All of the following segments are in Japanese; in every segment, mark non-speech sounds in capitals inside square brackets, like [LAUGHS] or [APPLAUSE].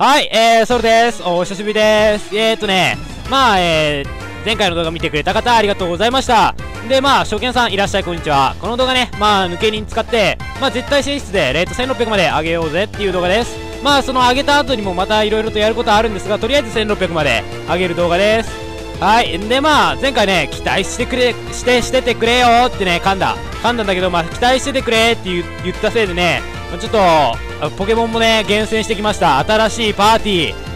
はい、えー、ソルです。お久しぶりです。えーとね、まあ、えー、前回の動画見てくれた方ありがとうございました。で、まあ、初見さんいらっしゃい、こんにちは。この動画ね、まあ、抜け人使って、まあ、絶対進出でレート1600まで上げようぜっていう動画です。まあ、その上げた後にもまた色々とやることあるんですが、とりあえず1600まで上げる動画です。はい。で、まあ、前回ね、期待してくれ、して、しててくれよってね、噛んだ。噛んだんだけど、まあ、期待しててくれって言ったせいでね、ちょっと、ポケモンもね、厳選してきました。新しいパーティー。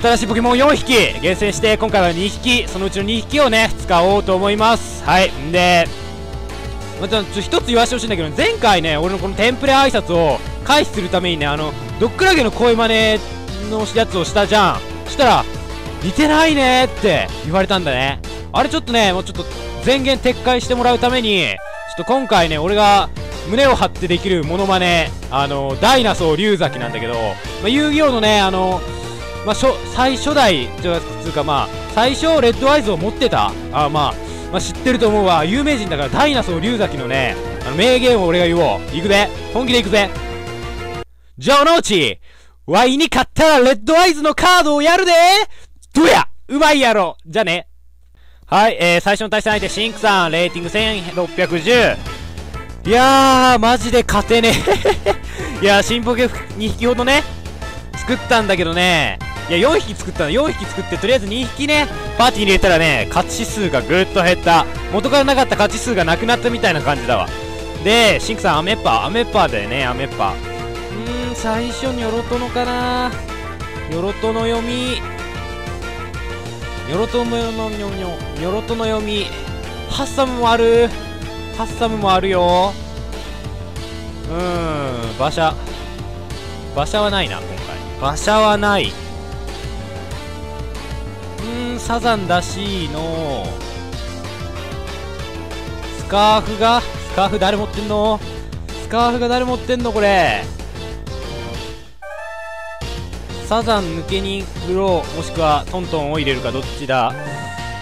新しいポケモン4匹厳選して、今回は2匹、そのうちの2匹をね、使おうと思います。はい。んで、まちょ一つ言わせてほしいんだけど、前回ね、俺のこのテンプレ挨拶を回避するためにね、あの、ドックラゲの声真似のやつをしたじゃん。そしたら、似てないねって言われたんだね。あれちょっとね、もうちょっと前言撤回してもらうために、ちょっと今回ね、俺が胸を張ってできるモノマネ、あの、ダイナソー龍崎なんだけど、まあ、遊戯王のね、あの、まあ、初、最初代、というかまあ、最初レッドアイズを持ってた、あまあ、まあ、知ってると思うわ。有名人だからダイナソー龍崎のね、あの、名言を俺が言おう。行くぜ。本気で行くぜ。ジョーノーチワイに勝ったらレッドアイズのカードをやるでどやうまいやろじゃね。はい、えー、最初の対戦相手、シンクさん、レーティング1610。いやー、マジで勝てねえ [LAUGHS] いやー、新ポケ2匹ほどね、作ったんだけどね、いや、4匹作ったの、4匹作って、とりあえず2匹ね、パーティーに入れたらね、勝ち数がぐっと減った。元からなかった勝ち数がなくなったみたいな感じだわ。で、シンクさん、アメッパー、アメッパーだよね、アメッパー。うーん、最初にニョロトノかなニョロトの読み。ニョロトの読み、ニョロトの読み。ハッサムもあるハッサムもあるよ。うーん。馬車。馬車はないな今回。馬車はない。うーんサザンだしの。スカーフが？スカーフ誰持ってんの？スカーフが誰持ってんのこれ？サザン抜けにグローもしくはトントンを入れるかどっちだ？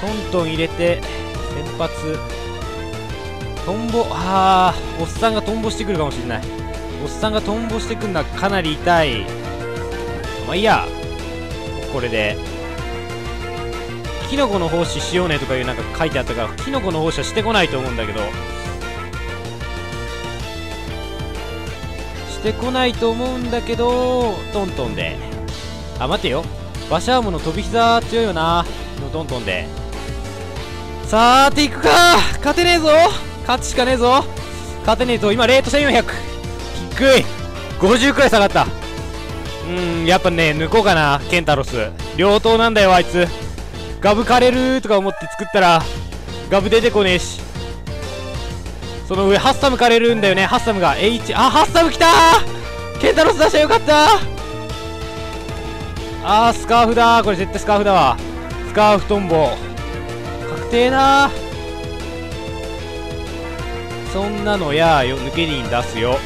トントン入れて先発トンボああおっさんがトンボしてくるかもしれない。おっさんがトンボしてくるのはかなり痛い。まあいいや。これで。キノコの胞子しようねとかいうなんか書いてあったからキノコの胞子はしてこないと思うんだけど。してこないと思うんだけどトントンで。あ待てよ。バシャーモの飛び膝強いよな。のトントンで。さーていくか。勝てねえぞ。勝ちしかねえぞ。勝てねえぞ今レート1400低い。50くらい下がった。うんやっぱね抜こうかなケンタロス。両刀なんだよあいつ。ガブ枯れるとか思って作ったらガブ出てこねえし。その上ハッサム枯れるんだよねハッサムが。H あハッサム来た!ケンタロス出したよかった!あースカーフだこれ絶対スカーフだわ。スカーフトンボ。確定なー。そんなのやよ抜けに出すよ。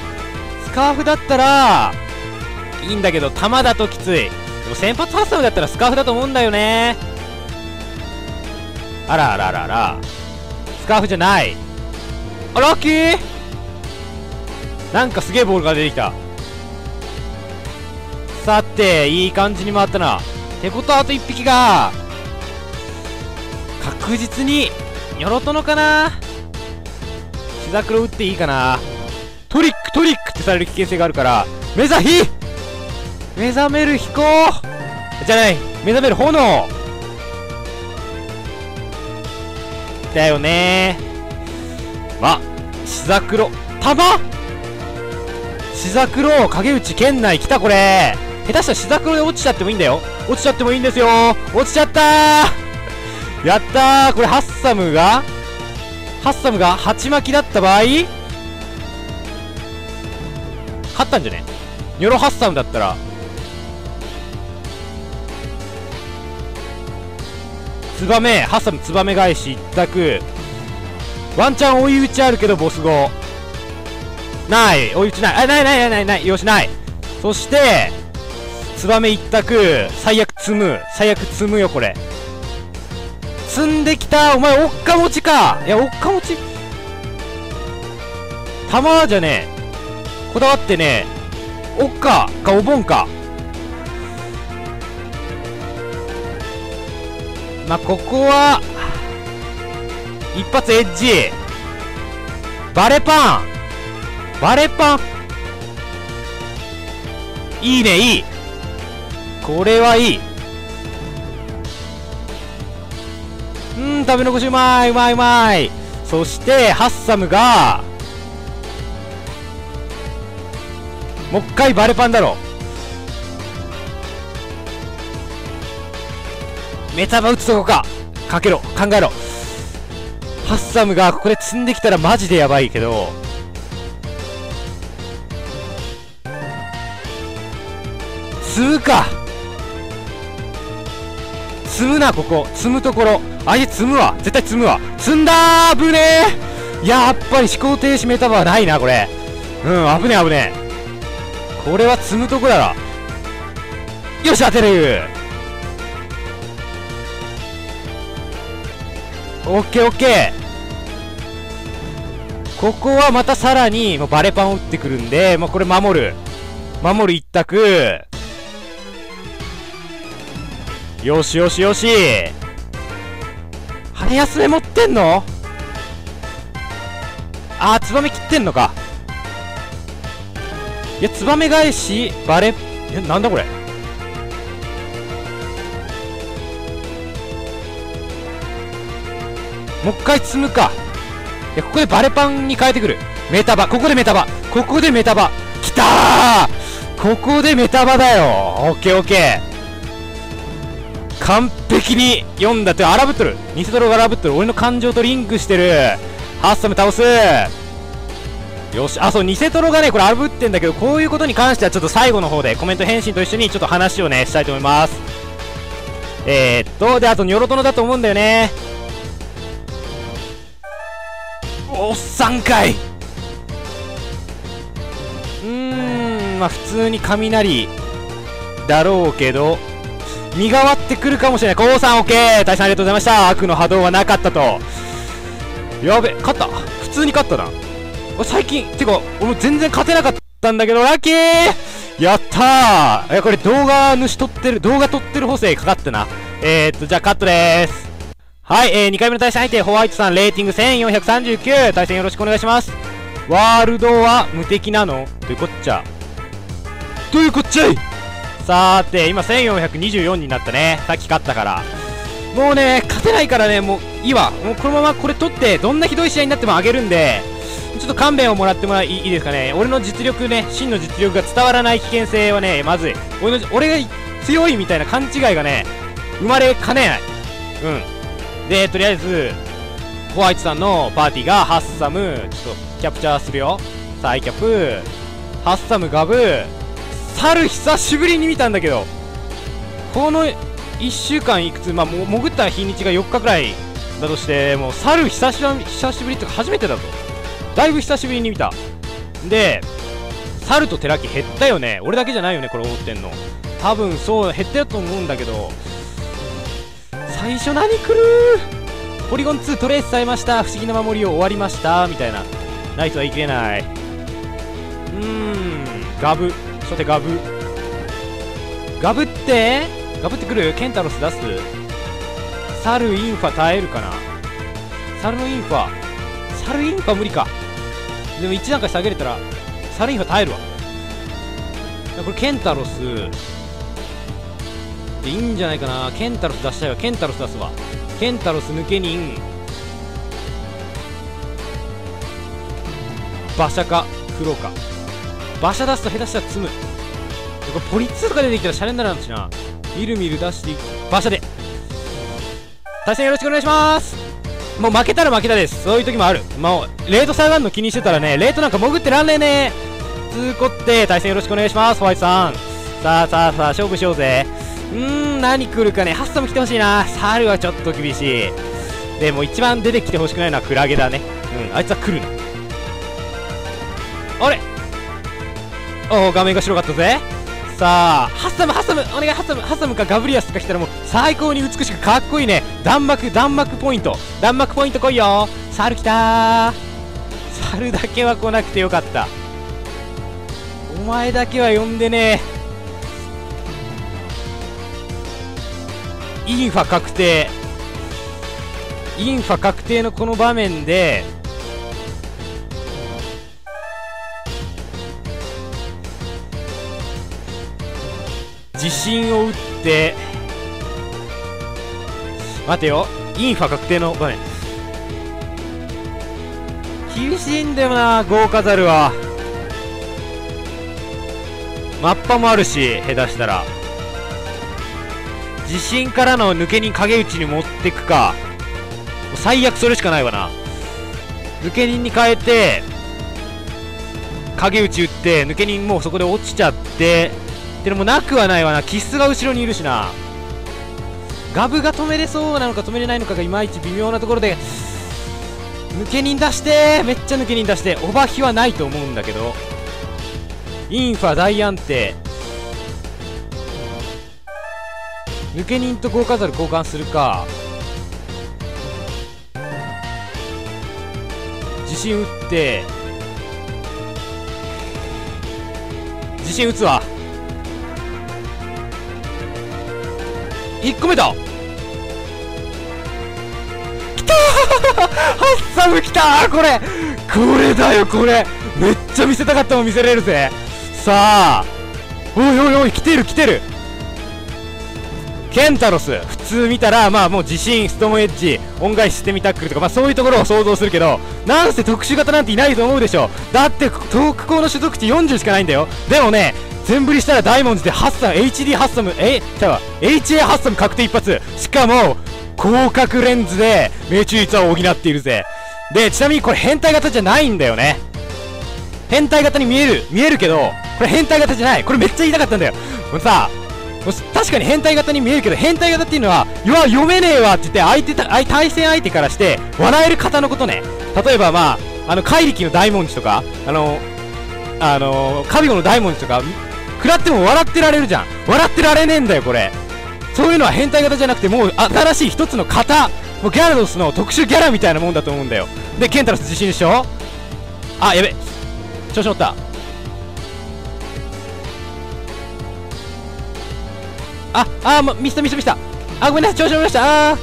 スカーフだったらいいんだけど弾だときつい。でも先発ハッサムだったらスカーフだと思うんだよね。あらあらあらあら。スカーフじゃない。あラッキー！なんかすげえボールが出てきた。さていい感じに回ったな。てことはあと1匹が確実にニョロトノかな。膝黒打っていいかな。トリックトリックってされる危険性があるから。目覚ひ目覚める飛行。じゃない。目覚める炎。だよね。まシザクロ弾シザクロ影内県内来たこれ。下手したらシザクロで落ちちゃってもいいんだよ。落ちちゃってもいいんですよ。落ちちゃったやったー。これハッサムがハッサムが鉢巻きだった場合？勝ったんじゃね？ニョロハッサムだったら？ツバメハッサムツバメ返し一択。ワンチャン追い打ちあるけどボス後ない。追い打ちない。あないないないないない。よしない。そしてツバメ一択。最悪積む最悪積むよこれ。積んできた。お前おっか持ちか。いやおっか持ち。玉じゃねえ。こだわってねおっかかお盆か。まあここは一発エッジ。バレパン。バレパン。いいねいい。これはいい。食べ残しうまいうまいうまい。そしてハッサムがもう一回バレパンだろメタバ打つとこか。かけろ考えろ。ハッサムがここで積んできたらマジでやばいけど。積むか。積むなここ。積むところ。あいつ積むわ。絶対積むわ。積んだー危ねえ。やっぱり思考停止メタバはないなこれ。うん危ねえ危ねえ。これは積むとこだろ。よし当てる。オッケーオッケー。ここはまたさらにもうバレパンを打ってくるんで、もうこれ守る。守る一択。よしよしよし。羽休め持ってんの？あー、ツバメ切ってんのか。いや、ツバメ返し、バレ、え、なんだこれ？もう一回積むか。いや、ここでバレパンに変えてくる。メタバ。ここでメタバ。ここでメタバ。きたーここでメタバだよ。オッケーオッケー。完璧に読んだって荒ぶっとる。偽ドロが荒ぶっとる。俺の感情とリンクしてる。ハッサム倒す。よし。あ、そう、偽トロがね、これ荒ぶってんだけど、こういうことに関してはちょっと最後の方でコメント返信と一緒にちょっと話をね、したいと思います。えー、っと、で、あと、ニョロトノだと思うんだよね。おっさんかいうーんまあ普通に雷だろうけど身代わってくるかもしれない。コウさんオッケー大さんありがとうございました。悪の波動はなかったと。やべ勝った。普通に勝ったな。最近てか俺全然勝てなかったんだけどラッキー。やったー。いやこれ動画主撮ってる動画撮ってる補正かかってな。えー、っとじゃあカットでーす。はい、えー、2回目の対戦相手、ホワイトさん、レーティング1439、対戦よろしくお願いします。ワールドは無敵なの？というこっちゃ。というこっちゃい。さーて、今1424になったね。さっき勝ったから。もうね、勝てないからね、もういいわ。もうこのままこれ取って、どんなひどい試合になっても上げるんで、ちょっと勘弁をもらってもらいいですかね。俺の実力ね、真の実力が伝わらない危険性はね、まずい。俺の、俺が強いみたいな勘違いがね、生まれかねない。うん。で、とりあえず、ホワイトさんのパーティーが、ハッサム、ちょっと、キャプチャーするよ。サイキャプ、ハッサムガブ、猿久しぶりに見たんだけど、この1週間いくつ、まあ、潜った日にちが4日くらいだとして、もう猿久し、久しぶりってか初めてだぞ。だいぶ久しぶりに見た。で、猿と寺木減ったよね。俺だけじゃないよね、これ思ってんの。多分そう、減ったよと思うんだけど、最初何来る？ポリゴン2トレースされました不思議な守りを終わりましたみたいなナイトは言い切れないうーんガブ初手ガブ。ガブってガブってくる？ケンタロス出す？サルインファ耐えるかな？サルのインファ。サルインファ無理か。でも1段階下げれたらサルインファ耐えるわ。これケンタロス。でいいんじゃないかな。ケンタロス出したいわ。ケンタロス出すわ。ケンタロス抜け人。馬車か黒か。馬車出すと下手したら積む。これポリッツとか出てきたらシャレにならんしな。みるみる出していく。馬車で。対戦よろしくお願いします。もう負けたら負けたです。そういう時もある。もうレート下がるの気にしてたらねレートなんか潜ってらんねえね。つうこって対戦よろしくお願いします。ホワイトさん。さあさあさあ勝負しようぜ。うーん、何来るかね。ハッサム来てほしいな。サルはちょっと厳しい。でも一番出てきてほしくないのはクラゲだね。うん、あいつは来るの。あれ？おお、画面が白かったぜ。さあ、ハッサム、ハッサム、お願い、ハッサム、ハッサムかガブリアスか来たらもう最高に美しくかっこいいね。弾幕、弾幕ポイント。弾幕ポイント来いよ。サル来たー。サルだけは来なくてよかった。お前だけは呼んでね。インファ確定インファ確定のこの場面で信を打って。待てよ。インファ確定の場面。厳しいんだよな豪華ザルは。マッパもあるし下手したら。地震からの抜けに影打ちに持ってくか。最悪それしかないわな。抜け人に変えて影打ち打って抜け人もうそこで落ちちゃって。ってのもなくはないわな。キスが後ろにいるしな。ガブが止めれそうなのか止めれないのかがいまいち微妙なところで抜け人出してめっちゃ抜け人出してオバヒはないと思うんだけど。インファ大安定。抜け人と豪華ザル交換するか。自信打って。自信打つわ。1個目だ。きたー。[LAUGHS] ハッサムきたー。これ。これだよこれ。めっちゃ見せたかったもん見せれるぜ。さあ。おいおいおい来てる来てる。ケンタロス。普通見たらまあもう地震ストームエッジ恩返ししてみタックルとかまあそういうところを想像するけどなんせ特殊型なんていないと思うでしょ。だって東北校の所属値40しかないんだよ。でもね全振りしたら大文字でハッサム HD ハッサムえちゃうわ。HA ハッサム確定一発。しかも広角レンズで命中率を補っているぜ。でちなみにこれ変態型じゃないんだよね。変態型に見える。見えるけどこれ変態型じゃない。これめっちゃ言いたかったんだよ。これさ確かに変態型に見えるけど変態型っていうのは「読めねえわ」って言って相手対戦相手からして笑える方のことね。例えばまああの怪力の大文字とかあのあのカビゴの大文字とか食らっても笑ってられるじゃん。笑ってられねえんだよこれ。そういうのは変態型じゃなくてもう新しい一つの型。もうギャラドスの特殊ギャラみたいなもんだと思うんだよ。でケンタロス自信でしょあやべ。調子乗った。ああー、ミスタミスタミスタあごめんなさい調子乗りました。あ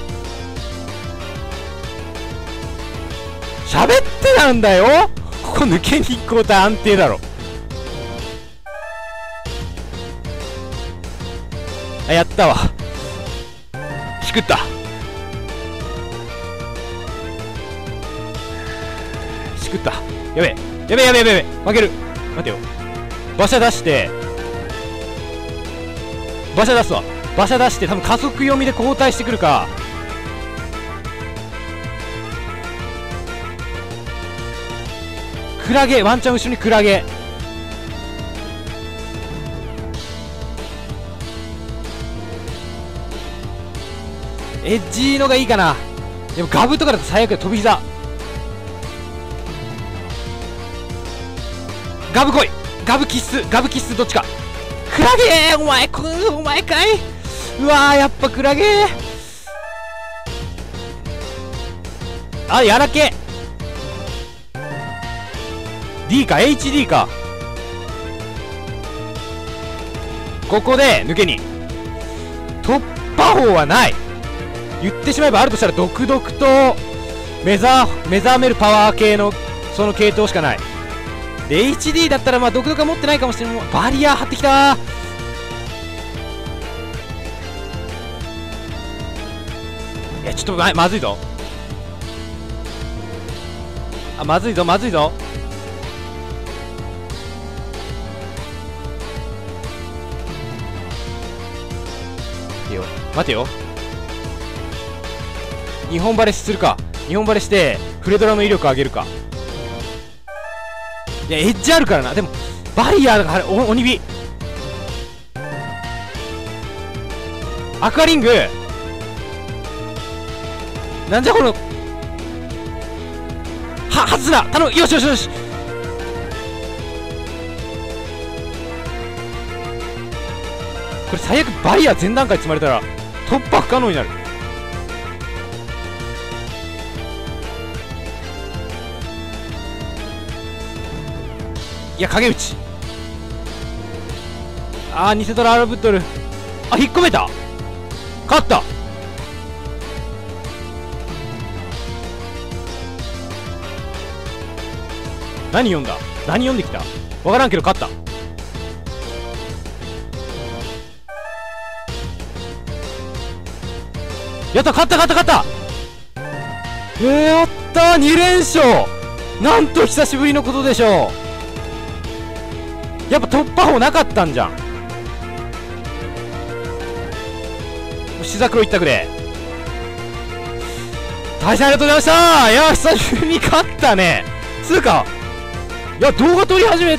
喋ってなんだよ。ここ抜けに行こうと安定だろ。あやったわ。しくった。しくった。やべえ。やべえやべえやべえ負ける。待てよ。馬車出して。馬車出すわ。馬車出して多分加速読みで交代してくるか。クラゲ。ワンチャン後ろにクラゲ。エッジのがいいかな。でもガブとかだと最悪だ飛び膝。ガブ来い。ガブキッス。ガブキッスどっちか。クラゲ！お前こお前かい。うわーやっぱクラゲ。あやらけ。D か？HD か？ここで抜けに。突破法はない。言ってしまえばあるとしたら独々と目覚目覚めるパワー系のその系統しかない。で HD だったらまあ独々は持ってないかもしれないバリア張ってきた。いやちょっとままずいぞ。あまずいぞまずいぞ。待てよ。待てよ。日本バレするか日本バレしてフレドラの威力上げるか。いやエッジあるからな。でもバリアーだからお鬼火アクアリング。なんじゃこのは外だ頼む。よしよしよし。これ最悪バリア全段階積まれたら突破不可能になる。や影打ちああ偽トラぶっとるあ引っ込めた。勝った。何読んだ？何読んできた？分からんけど勝った。やった勝った勝った勝った。えー、やった2連勝。なんと久しぶりのことでしょう。やっぱ突破法なかったんじゃん。しざくろ一択で。対戦ありがとうございました。いや久しぶりに勝ったね。つうかいや動画撮り始め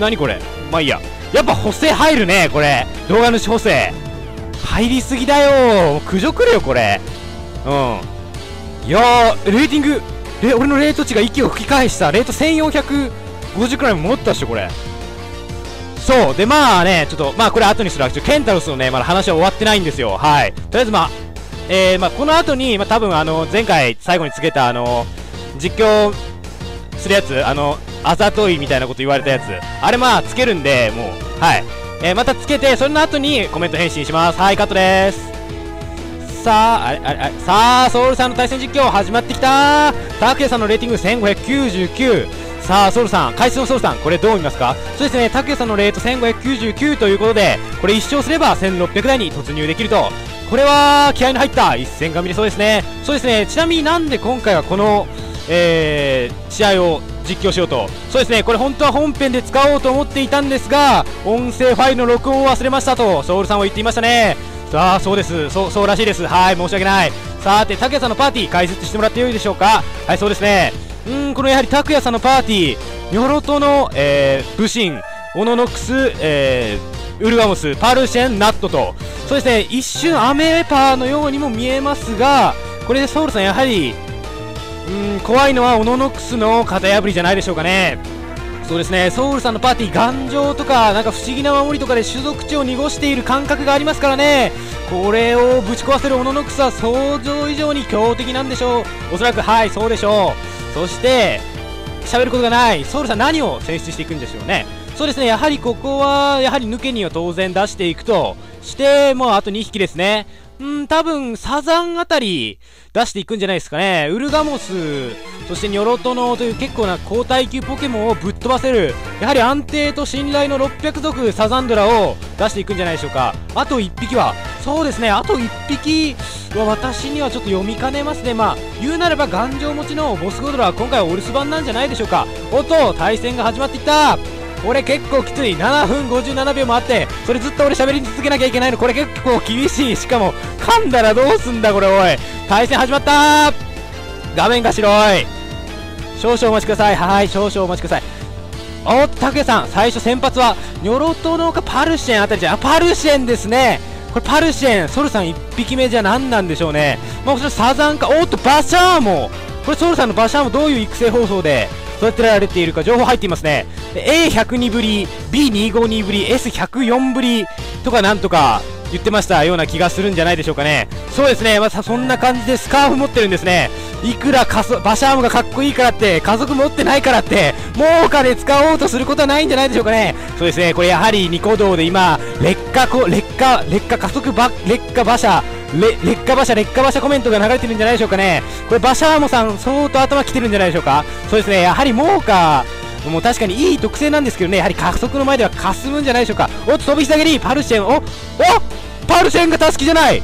何これ？まあいいや。やっぱ補正入るねこれ。動画主補正。入りすぎだよ。苦情来るよこれ。うん。いやーレーティング。レ俺のレート値が息を吹き返した。レート1450くらいも戻ったっしょこれ。そうでまあねちょっとまあこれ後にするわけケンタロスのねまだ話は終わってないんですよ。はい。とりあえずまあえー、まあこの後にまあ多分あの前回最後につけたあの実況するやつあのあざといみたいなこと言われたやつあれまあつけるんでもうはいえー、またつけてそれの後にコメント返信します。はいカットです。さああれあれあれさあソウルさんの対戦実況始まってきたタクヤさんのレーティング1599さあソウルさん回数のソウルさんこれどう見ますか？そうですねタクヤさんのレート1599ということでこれ1勝すれば1600台に突入できると。これは気合の入った一戦が見れそうですね。そうですねちなみになんで今回はこのえー、試合を実況しようと？そうですねこれ本当は本編で使おうと思っていたんですが音声ファイルの録音を忘れましたとソウルさんは言っていましたね。さあそうです。そそうらしいです。はい申し訳ない。さて拓也さんのパーティー解説してもらってよいでしょうか？はいそうですね。うんこのやはり拓也さんのパーティーニョロトの、えー、武神オノノックス、えー、ウルガモスパルシェンナットとそうですね一瞬アメーパーのようにも見えますがこれでソウルさんやはりうん怖いのはオノノックスの型破りじゃないでしょうかね。そうですねソウルさんのパーティー頑丈とかなんか不思議な守りとかで種族値を濁している感覚がありますからね。これをぶち壊せるオノノクスは想像以上に強敵なんでしょう。おそらくはいそうでしょう。そして喋ることがない。ソウルさん何を選出していくんでしょうね。そうですね。やはりここはやはり抜けには当然出していくと。してもうあと2匹ですね。うん多分サザンあたり出していくんじゃないですかね。ウルガモス、そしてニョロトノという結構な高耐久ポケモンをぶっ飛ばせる、やはり安定と信頼の600族サザンドラを出していくんじゃないでしょうか。あと1匹は、そうですね、あと1匹は私にはちょっと読みかねますね。まあ、言うなれば頑丈持ちのボスゴドラは今回はお留守番なんじゃないでしょうか。おっと、対戦が始まっていったこれ結構きつい。7分57秒もあって。それずっと俺喋り続けなきゃいけないの。これ結構厳しい。しかも噛んだらどうすんだこれおい。対戦始まった画面が白い少々お待ちください。はい少々お待ちください。おっと拓也さん最初先発はニョロトノかパルシェンあたりじゃあパルシェンですね。これパルシェンソルさん1匹目じゃ何なんでしょうね。まあこちらサザンかおっとバシャーもこれソルさんのバシャーもどういう育成方法で育てられているか情報入っていますね。A102 ぶり B252 ぶり S104 ぶりとかなんとか言ってましたような気がするんじゃないでしょうかね。そうですね。またそんな感じでスカーフ持ってるんですね。いくらバシャームがかっこいいからって家族持ってないからってもうお金使おうとすることはないんじゃないでしょうかね。そうですね。これやはりニコ動で今劣化劣化劣化加速ば劣化馬車劣化馬車劣化馬車コメントが流れてるんじゃないでしょうかね。これ馬車ーモさん相当頭きてるんじゃないでしょうか。そうですねやはりモーカーもう確かにいい特性なんですけどねやはり加速の前ではかすむんじゃないでしょうか。おっと飛び下げりパルシェンおおパルシェンがたすきじゃない。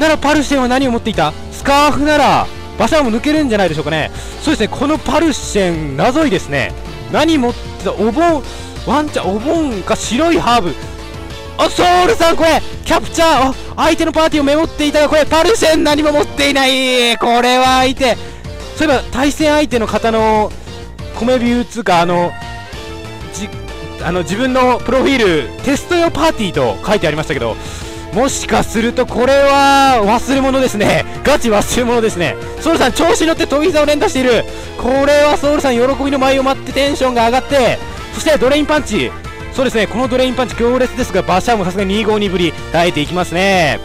ならパルシェンは何を持っていた？スカーフなら馬車も抜けるんじゃないでしょうかね。そうですねこのパルシェン謎いですね。何持ってた？お盆ワンちゃんお盆か白いハーブ。あソウルさんこれキャプチャー相手のパーティーをメモっていたがこれパルシェン何も持っていない。これは相手そういえば対戦相手の方の米ビューつうかあのじあの自分のプロフィールテスト用パーティーと書いてありましたけどもしかするとこれは忘れ物ですね。ガチ忘れ物ですね。ソウルさん調子に乗って飛び膝を連打している。これはソウルさん喜びの舞を待ってテンションが上がってそしてドレインパンチ。そうですねこのドレインパンチ強烈ですがバシャーもさすがに252ぶり耐えていきますね。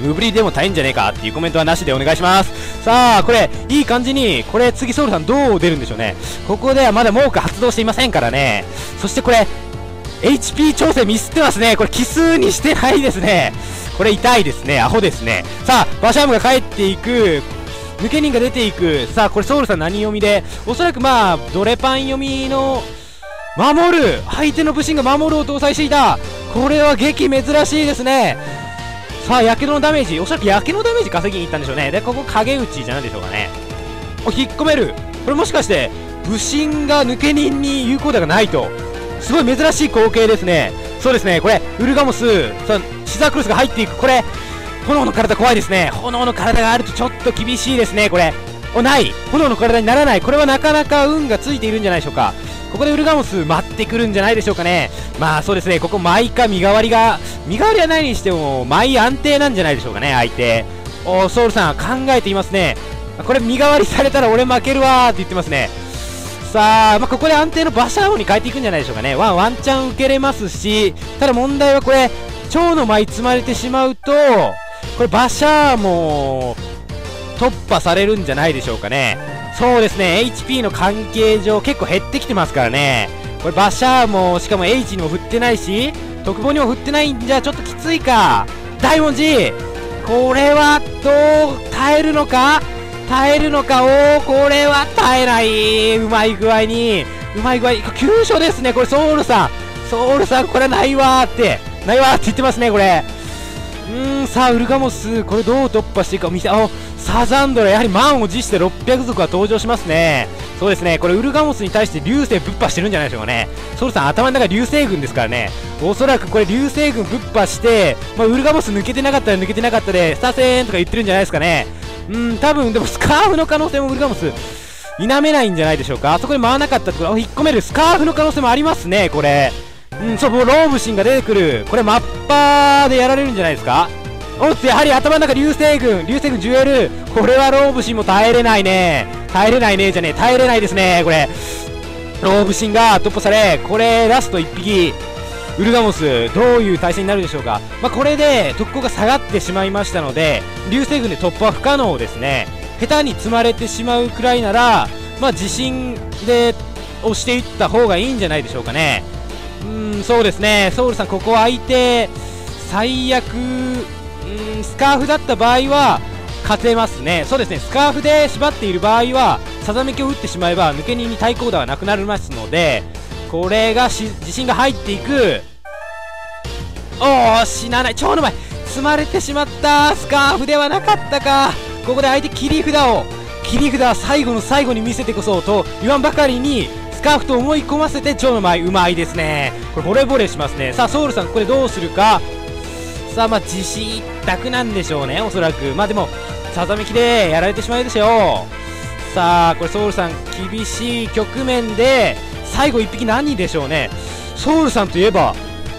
無ぶりでも耐えんじゃねえかっていうコメントはなしでお願いします。さあこれいい感じにこれ次ソウルさんどう出るんでしょうね。ここではまだモーク発動していませんからね。そしてこれ HP 調整ミスってますね。これ奇数にしてないですね。これ痛いですね。アホですね。さあバシャームが帰っていく。抜け人が出ていく。さあ、これソウルさん何読みで、おそらくまあ、ドレパン読みの、守る相手の武神が守るを搭載していたこれは激珍しいですねさあ、やけどのダメージ。おそらくやけどのダメージ稼ぎに行ったんでしょうね。で、ここ影打ちじゃないでしょうかね。お、引っ込める。これもしかして、武神が抜け人に有効打がないと。すごい珍しい光景ですね。そうですね、これ、ウルガモス、さシザークロスが入っていく。これ、炎の体怖いですね。炎の体があるとちょっと厳しいですね、これ。お、ない。炎の体にならない。これはなかなか運がついているんじゃないでしょうか。ここでウルガモス待ってくるんじゃないでしょうかね。まあそうですね、ここ舞か身代わりが、身代わりはないにしても、舞安定なんじゃないでしょうかね、相手。おソウルさん、考えていますね。これ身代わりされたら俺負けるわーって言ってますね。さあ、まあ、ここで安定の馬車王に変えていくんじゃないでしょうかね。ワン、ワンチャン受けれますし、ただ問題はこれ、蝶の舞積まれてしまうと、これ馬車も突破されるんじゃないでしょうかね。そうですね。HP の関係上結構減ってきてますからね。これバシャーもしかも H にも振ってないし特防にも振ってないんじゃちょっときついか。大文字これはどう耐えるのか？耐えるのかおおこれは耐えない。うまい具合に。うまい具合急所ですね。これソウルさん。ソウルさんこれないわーって。ないわーって言ってますねこれ。うーんさあウルガモス。これどう突破していくか。見せあサザンドラやはり満を持して600族は登場しますね。そうですね。これウルガモスに対して流星ぶっ破してるんじゃないでしょうかね。ソルさん頭の中流星群ですからね。おそらくこれ流星群ぶっ破して、まあ、ウルガモス抜けてなかったら抜けてなかったでスタセーンとか言ってるんじゃないですかね。うん多分でもスカーフの可能性もウルガモス否めないんじゃないでしょうか。あそこで回らなかったってこと引っ込める。スカーフの可能性もありますねこれ。うんそうもうローブシンが出てくる。これマッパーでやられるんじゃないですか。おっとやはり頭の中流星群流星群ジュエル。これはローブシンも耐えれないね。耐えれないねじゃねえ。耐えれないですねこれ。ローブシンが突破されこれラスト1匹。ウルガモスどういう対戦になるでしょうか、まあ、これで特攻が下がってしまいましたので流星群で突破は不可能ですね。下手に積まれてしまうくらいならまあ自信で押していった方がいいんじゃないでしょうかね。うんそうですね。ソウルさんここ相手最悪うんスカーフだった場合は勝てますね。そうですね。スカーフで縛っている場合はさざめきを打ってしまえば抜け荷に対抗打はなくなりますのでこれが自信が入っていく。おお死なない。超の前。積まれてしまった。スカーフではなかったか。ここで相手切り札を切り札は最後の最後に見せてこそと言わんばかりにスカーフと思い込ませて超の前。うまいですね。これ惚れ惚れしますね。さあソウルさんここでどうするか。さあまあ自信一択なんでしょうねおそらく。まあでもさざめきでやられてしまうでしょう。さあこれソウルさん厳しい局面で最後1匹何でしょうね。ソウルさんといえば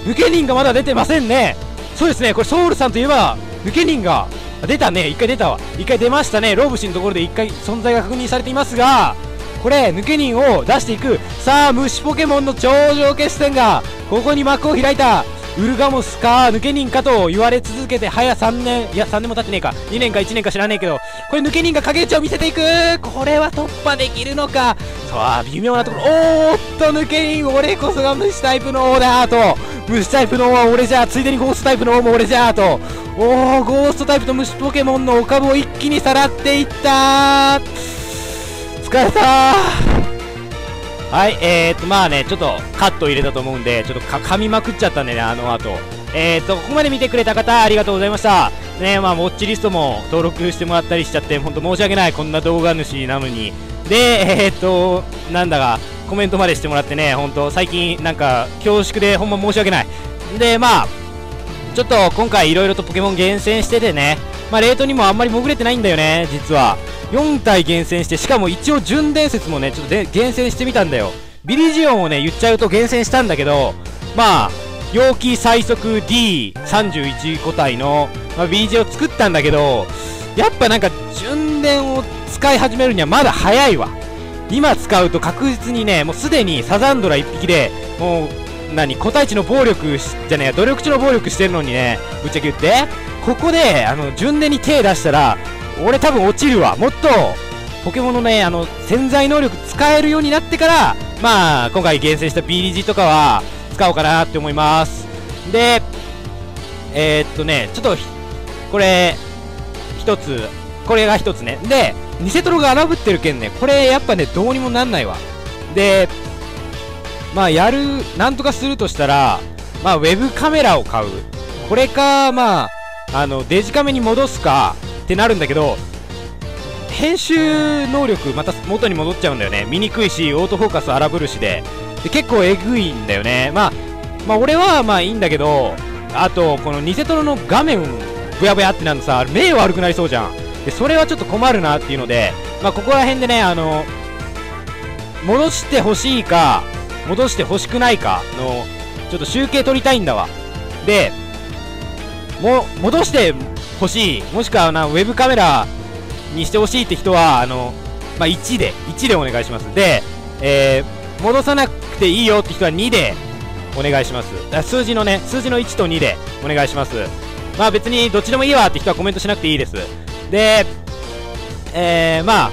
抜け人がまだ出てませんね。そうですねこれソウルさんといえば抜け人が出たね。1回出たわ。1回出ましたね。ローブシのところで1回存在が確認されていますがこれ抜け人を出していくさあ虫ポケモンの頂上決戦がここに幕を開いた。ウルガモスか抜け人かと言われ続けて早3年いや3年も経ってねえか。2年か1年か知らねえけどこれ抜け人が影打ちを見せていく。これは突破できるのか。さあ微妙なところ。おーっと抜け人俺こそが虫タイプの王だと。虫タイプの王は俺じゃついでにゴーストタイプの王も俺じゃと。おおゴーストタイプと虫ポケモンのお株を一気にさらっていった。疲れた。はい、えーと、まあね、ちょっとカット入れたと思うんで、ちょっとか噛みまくっちゃったんでね、あの後。えーと、ここまで見てくれた方、ありがとうございました。ね、まあ、ウォッチリストも登録してもらったりしちゃって、ほんと申し訳ない、こんな動画主なのに。で、えーと、なんだか、コメントまでしてもらってね、ほんと、最近、なんか、恐縮で、ほんま申し訳ない。で、まあ、ちょっと今回いろいろとポケモン厳選しててね、まあ、レートにもあんまり潜れてないんだよね、実は。4体厳選して、しかも一応準伝説もね、ちょっとで厳選してみたんだよ。ビリジオンをね、言っちゃうと厳選したんだけど、まあ、陽気最速 D31 個体の、まあ、BJ を作ったんだけど、やっぱなんか、順伝を使い始めるにはまだ早いわ。今使うと確実にね、もうすでにサザンドラ1匹で、もう、何、個体値の暴力じゃねえ、努力値の暴力してるのにね、ぶっちゃけ言って、ここで、あの、順伝に手出したら、俺多分落ちるわ。もっとポケモンのねあの潜在能力使えるようになってからまあ今回厳選した B リジとかは使おうかなって思います。でえー、っとねちょっとこれ一つこれが一つね。でニセトロが荒ぶってるけんね、これやっぱね、どうにもなんないわ。で、まあ、やる、なんとかするとしたら、まあ、ウェブカメラを買う。これか、まあ、あの、デジカメに戻すかってなるんだけど、編集能力また元に戻っちゃうんだよね。見にくいし、オートフォーカス荒ぶるしで。で、結構えぐいんだよね。まあ、まあ、俺はまあいいんだけど、あと、このニセトロの画面、ブヤブヤってなるのさ、目悪くなりそうじゃん。で、それはちょっと困るなっていうので、まあ、ここら辺でね、あの、戻してほしいか、戻してほしくないか？の、ちょっと集計取りたいんだわ。で、も、戻してほしい、もしくはな、ウェブカメラにしてほしいって人は、あの、まあ、1で、1でお願いします。で、えー、戻さなくていいよって人は2でお願いします。数字のね、数字の1と2でお願いします。まあ別にどっちでもいいわって人はコメントしなくていいです。で、えー、まあ、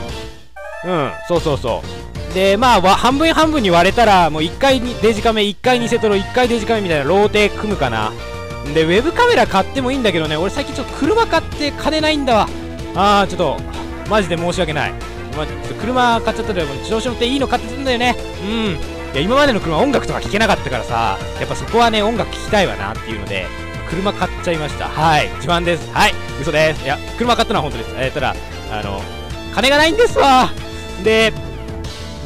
うん、そうそうそう。で、まあ、半分半分に割れたら、もう1回デジカメ、1回偽トロ、1回デジカメみたいなローテ組むかな。で、ウェブカメラ買ってもいいんだけどね、俺最近ちょっと車買って金ないんだわ。あー、ちょっと、マジで申し訳ない。まあ、ちょっと車買っちゃったら、調子乗っていいの買ってたんだよね。うん。いや、今までの車音楽とか聴けなかったからさ、やっぱそこはね、音楽聴きたいわなっていうので、車買っちゃいました。はい。自慢です。はい。嘘です。いや、車買ったのは本当です。えー、ただ、あの、金がないんですわ。で、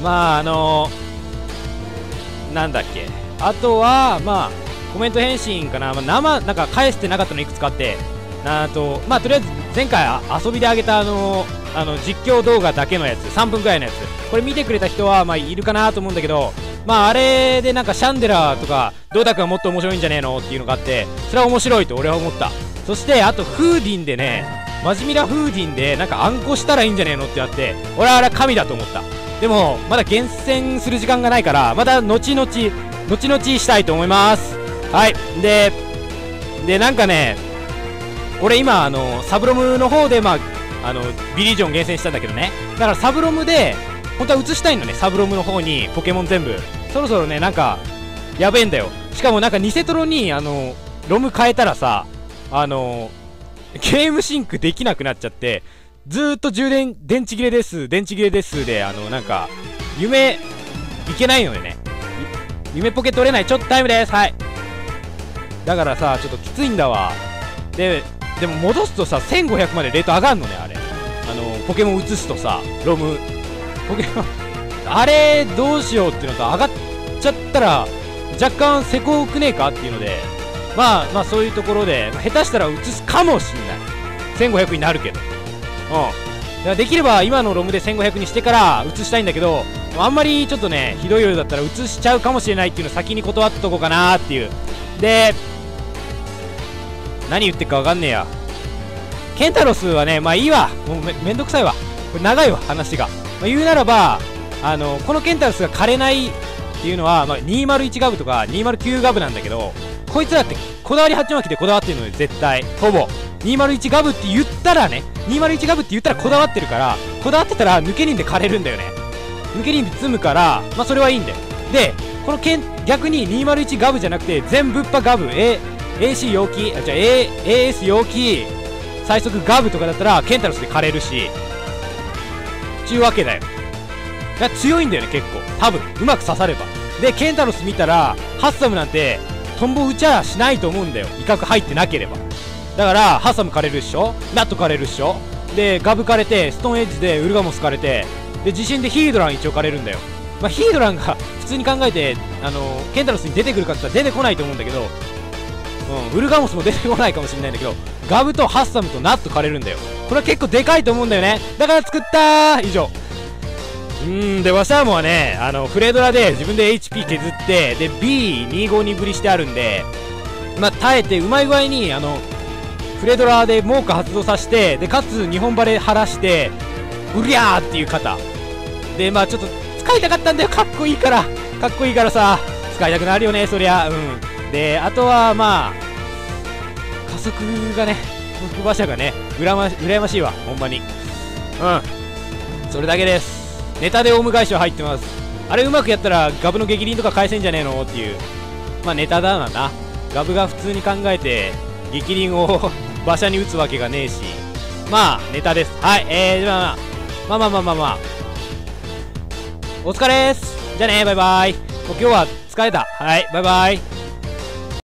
まあ、あのなんだっけ。あとは、まあ、コメント返信かな。まあ、生、なんか返してなかったのいくつかあって、なと、まあ、とりあえず、前回遊びであげたあのあの実況動画だけのやつ、3分くらいのやつ。これ見てくれた人は、まあ、いるかなと思うんだけど、まああれでなんかシャンデラーとかドータクはもっと面白いんじゃねえのっていうのがあってそれは面白いと俺は思ったそしてあとフーディンでねマジミラフーディンでなんか暗号したらいいんじゃねえのってあって俺はあれは神だと思ったでもまだ厳選する時間がないからまた後々後々したいと思います。はい。ででなんかね俺今あのサブロムの方でまああのビリジョン厳選したんだけどね。だからサブロムで本当は映したいのねサブロムの方にポケモン全部。そろそろねなんかやべえんだよ。しかもなんか偽トロにあのロム変えたらさあのゲームシンクできなくなっちゃってずーっと充電電池切れです。電池切れですであのなんか夢いけないのでね。夢ポケ取れない。ちょっとタイムです。はい。だからさちょっときついんだわ。ででも戻すとさ1500までレート上がんのねあれ。あのポケモン移すとさロム。ポケモンあれどうしようっていうのと上がっちゃったら若干せこくねえかっていうので。まあまあそういうところで、ま、下手したら移すかもしんない。1500になるけど。うん。できれば今のロムで1500にしてから移したいんだけどあんまりちょっとねひどいようだったら移しちゃうかもしれないっていうのを先に断っとこうかなっていう。で何言ってるか分かんねえや。ケンタロスはねまあいいわ。もうめめんどくさいわ。これ長いわ話が。まあ、言うならばあのこのケンタロスが枯れないっていうのは、まあ、201ガブとか209ガブなんだけどこいつらってこだわり鉢巻きでこだわってるので絶対。ほぼ。201ガブって言ったらね201ガブって言ったらこだわってるからこだわってたら抜け輪で枯れるんだよね。抜け輪で積むからまあそれはいいんだよ。でこのけん逆に201ガブじゃなくて全部っぱガブ、A、AC 陽気あじゃあ、A、AS 陽気最速ガブとかだったらケンタロスで枯れるしちゅうわけだよ。だ強いんだよね結構。多分。うまく刺されば。でケンタロス見たらハッサムなんてトンボ打ちゃしないと思うんだよ。威嚇入ってなければ。だからハサム枯れるっしょ？ナット枯れるっしょ？でガブ枯れてストーンエッジでウルガモス枯れてで地震でヒードラン一応枯れるんだよ。まあ、ヒードランが [LAUGHS] 普通に考えてあのケンタロスに出てくるかって言ったら出てこないと思うんだけどうん、ウルガモスも出てこないかもしれないんだけどガブとハッサムとナット枯れるんだよ。これは結構でかいと思うんだよね。だから作った以上。うんでワシャーモはねあのフレードラで自分で HP 削ってで B252 ぶりしてあるんでまあ耐えてうまい具合にあのフレドラーで猛火発動させてでかつ日本バレ晴らしてうりゃーっていう肩でまあちょっと使いたかったんだよ。かっこいいから。かっこいいからさ。使いたくなるよねそりゃ。うん。であとはまあ加速がね特馬車がね羨ま羨ましいわ。ほんまに。うん。それだけです。ネタでオウム返しは入ってます。あれうまくやったらガブの激輪とか返せんじゃねえのっていう。まあネタだな。ガブが普通に考えて激輪を馬車に打つわけがねえしまあネタですはいえー、じゃあまあまあまあまあまあ。お疲れーす。じゃあね、バイバイ。もう今日は疲れた。はい、バイバイ。